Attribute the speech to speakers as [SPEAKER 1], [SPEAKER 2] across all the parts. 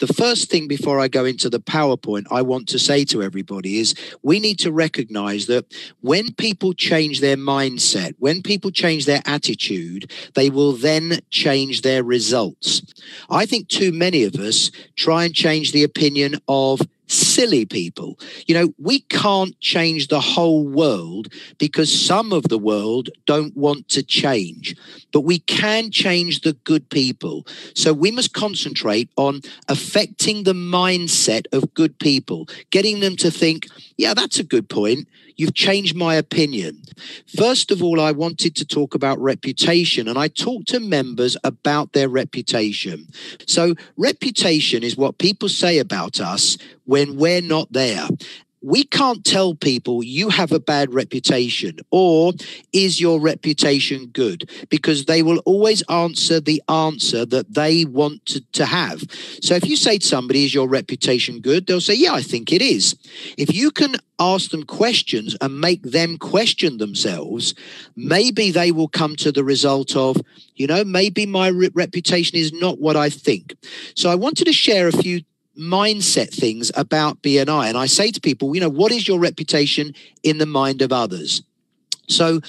[SPEAKER 1] the first thing before I go into the PowerPoint, I want to say to everybody is we need to recognize that when people change their mindset, when people change their attitude, they will then change their results. I think too many of us try and change the opinion of silly people. You know, we can't change the whole world because some of the world don't want to change, but we can change the good people. So we must concentrate on affecting the mindset of good people, getting them to think, yeah, that's a good point. You've changed my opinion. First of all, I wanted to talk about reputation, and I talked to members about their reputation. So, reputation is what people say about us when we're not there we can't tell people you have a bad reputation or is your reputation good because they will always answer the answer that they want to, to have. So if you say to somebody, is your reputation good? They'll say, yeah, I think it is. If you can ask them questions and make them question themselves, maybe they will come to the result of, you know, maybe my re- reputation is not what I think. So I wanted to share a few mindset things about BNI. And I say to people, you know, what is your reputation in the mind of others? So,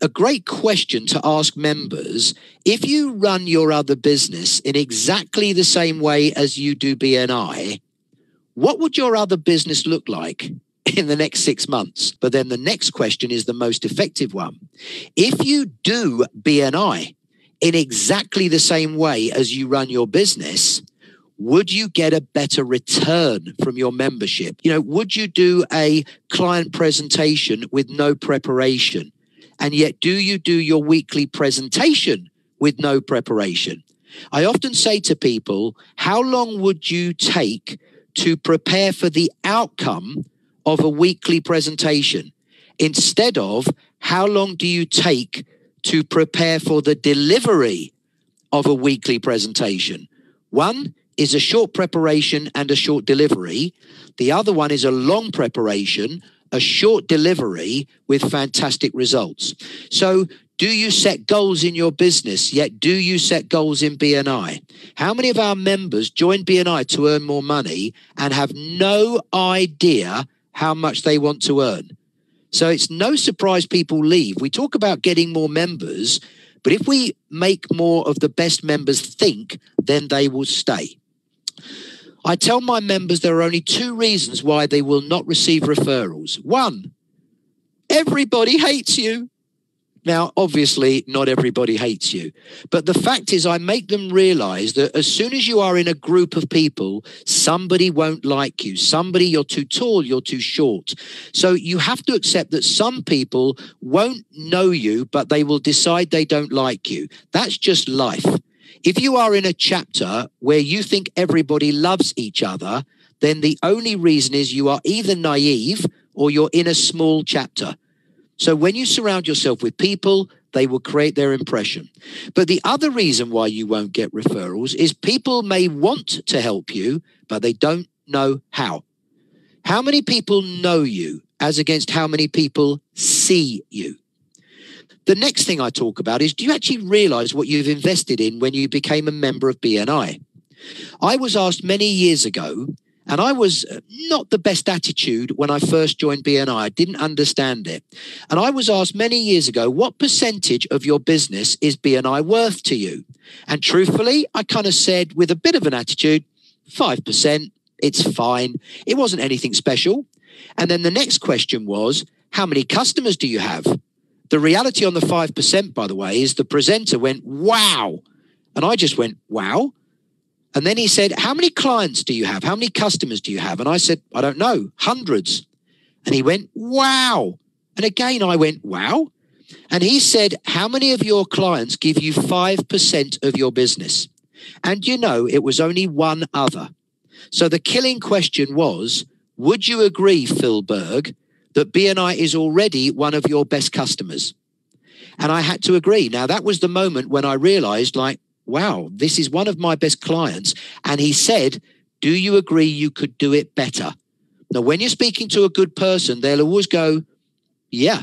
[SPEAKER 1] a great question to ask members if you run your other business in exactly the same way as you do BNI, what would your other business look like? In the next six months. But then the next question is the most effective one. If you do BNI in exactly the same way as you run your business, would you get a better return from your membership? You know, would you do a client presentation with no preparation? And yet, do you do your weekly presentation with no preparation? I often say to people, how long would you take to prepare for the outcome of a weekly presentation instead of how long do you take to prepare for the delivery of a weekly presentation? One, is a short preparation and a short delivery. The other one is a long preparation, a short delivery with fantastic results. So, do you set goals in your business? Yet, do you set goals in BNI? How many of our members join BNI to earn more money and have no idea how much they want to earn? So, it's no surprise people leave. We talk about getting more members, but if we make more of the best members think, then they will stay. I tell my members there are only two reasons why they will not receive referrals. One, everybody hates you. Now, obviously, not everybody hates you. But the fact is, I make them realize that as soon as you are in a group of people, somebody won't like you. Somebody, you're too tall, you're too short. So you have to accept that some people won't know you, but they will decide they don't like you. That's just life. If you are in a chapter where you think everybody loves each other, then the only reason is you are either naive or you're in a small chapter. So when you surround yourself with people, they will create their impression. But the other reason why you won't get referrals is people may want to help you, but they don't know how. How many people know you as against how many people see you? The next thing I talk about is do you actually realize what you've invested in when you became a member of BNI? I was asked many years ago, and I was uh, not the best attitude when I first joined BNI. I didn't understand it. And I was asked many years ago, what percentage of your business is BNI worth to you? And truthfully, I kind of said with a bit of an attitude, 5%, it's fine. It wasn't anything special. And then the next question was, how many customers do you have? The reality on the 5%, by the way, is the presenter went, wow. And I just went, wow. And then he said, How many clients do you have? How many customers do you have? And I said, I don't know, hundreds. And he went, Wow. And again, I went, Wow. And he said, How many of your clients give you 5% of your business? And you know, it was only one other. So the killing question was, Would you agree, Phil Berg, that BNI is already one of your best customers. And I had to agree. Now, that was the moment when I realized, like, wow, this is one of my best clients. And he said, Do you agree you could do it better? Now, when you're speaking to a good person, they'll always go, Yeah.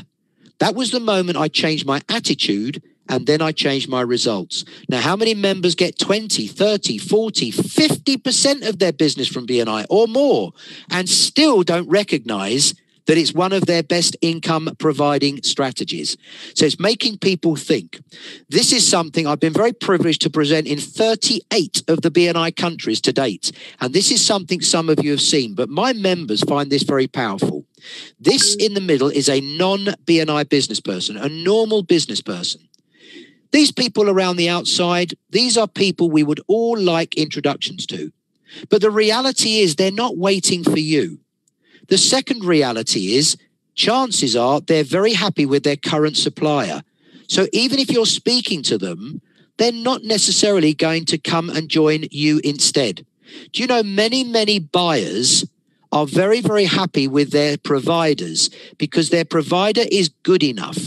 [SPEAKER 1] That was the moment I changed my attitude and then I changed my results. Now, how many members get 20, 30, 40, 50% of their business from BNI or more and still don't recognize that it's one of their best income providing strategies. So it's making people think. This is something I've been very privileged to present in 38 of the BNI countries to date. And this is something some of you have seen, but my members find this very powerful. This in the middle is a non BNI business person, a normal business person. These people around the outside, these are people we would all like introductions to. But the reality is they're not waiting for you. The second reality is chances are they're very happy with their current supplier. So even if you're speaking to them, they're not necessarily going to come and join you instead. Do you know many, many buyers are very, very happy with their providers because their provider is good enough.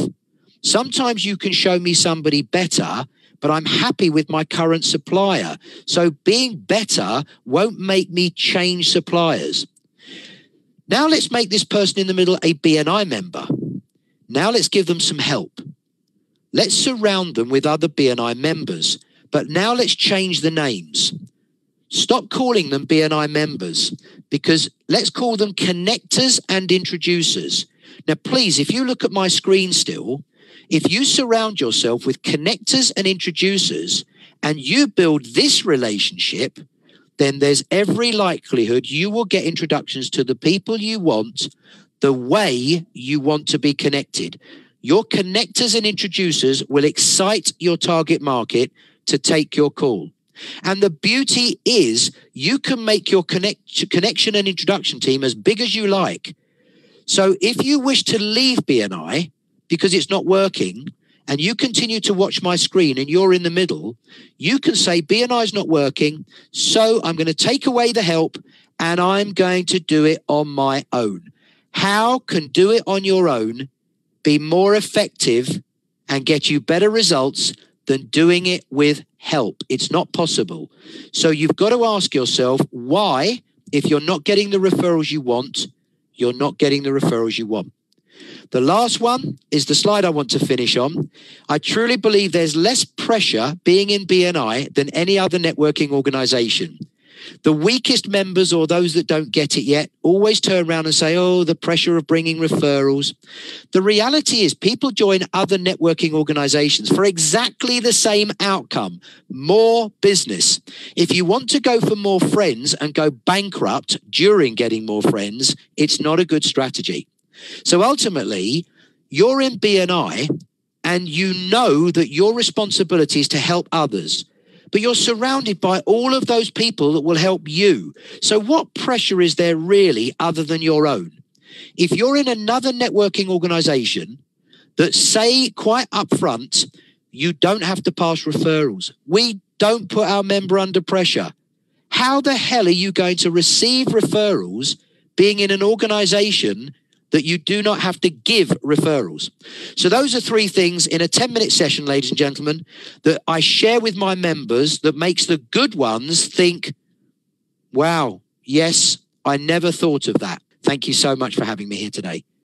[SPEAKER 1] Sometimes you can show me somebody better, but I'm happy with my current supplier. So being better won't make me change suppliers. Now let's make this person in the middle a BNI member. Now let's give them some help. Let's surround them with other BNI members. But now let's change the names. Stop calling them BNI members because let's call them connectors and introducers. Now, please, if you look at my screen still, if you surround yourself with connectors and introducers and you build this relationship, then there's every likelihood you will get introductions to the people you want the way you want to be connected. Your connectors and introducers will excite your target market to take your call. And the beauty is you can make your connect, connection and introduction team as big as you like. So if you wish to leave BNI because it's not working, and you continue to watch my screen and you're in the middle, you can say BNI is not working. So I'm going to take away the help and I'm going to do it on my own. How can do it on your own be more effective and get you better results than doing it with help? It's not possible. So you've got to ask yourself why, if you're not getting the referrals you want, you're not getting the referrals you want. The last one is the slide I want to finish on. I truly believe there's less pressure being in BNI than any other networking organization. The weakest members or those that don't get it yet always turn around and say, oh, the pressure of bringing referrals. The reality is people join other networking organizations for exactly the same outcome more business. If you want to go for more friends and go bankrupt during getting more friends, it's not a good strategy. So ultimately, you're in BNI and you know that your responsibility is to help others, but you're surrounded by all of those people that will help you. So, what pressure is there really other than your own? If you're in another networking organization that say quite upfront, you don't have to pass referrals, we don't put our member under pressure. How the hell are you going to receive referrals being in an organization that you do not have to give referrals. So, those are three things in a 10 minute session, ladies and gentlemen, that I share with my members that makes the good ones think, wow, yes, I never thought of that. Thank you so much for having me here today.